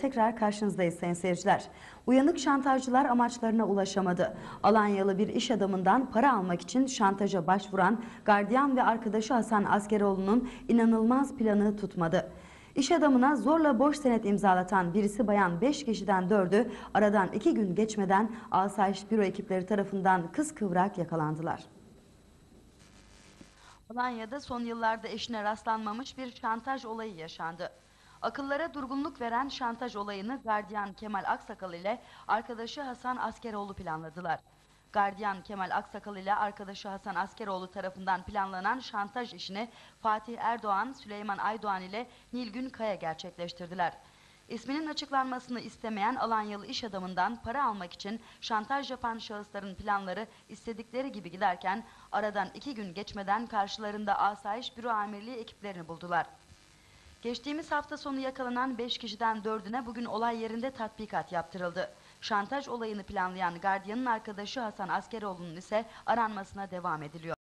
tekrar karşınızdayız sayın seyirciler. Uyanık şantajcılar amaçlarına ulaşamadı. Alanyalı bir iş adamından para almak için şantaja başvuran gardiyan ve arkadaşı Hasan Askeroğlu'nun inanılmaz planı tutmadı. İş adamına zorla boş senet imzalatan birisi bayan 5 kişiden 4'ü aradan 2 gün geçmeden asayiş büro ekipleri tarafından kıskıvrak yakalandılar. Alanya'da son yıllarda eşine rastlanmamış bir şantaj olayı yaşandı. Akıllara durgunluk veren şantaj olayını gardiyan Kemal Aksakal ile arkadaşı Hasan Askeroğlu planladılar. Gardiyan Kemal Aksakal ile arkadaşı Hasan Askeroğlu tarafından planlanan şantaj işini Fatih Erdoğan, Süleyman Aydoğan ile Nilgün Kaya gerçekleştirdiler. İsminin açıklanmasını istemeyen Alanyalı iş adamından para almak için şantaj yapan şahısların planları istedikleri gibi giderken aradan iki gün geçmeden karşılarında asayiş büro amirliği ekiplerini buldular. Geçtiğimiz hafta sonu yakalanan 5 kişiden 4'üne bugün olay yerinde tatbikat yaptırıldı. Şantaj olayını planlayan gardiyanın arkadaşı Hasan Askeroğlu'nun ise aranmasına devam ediliyor.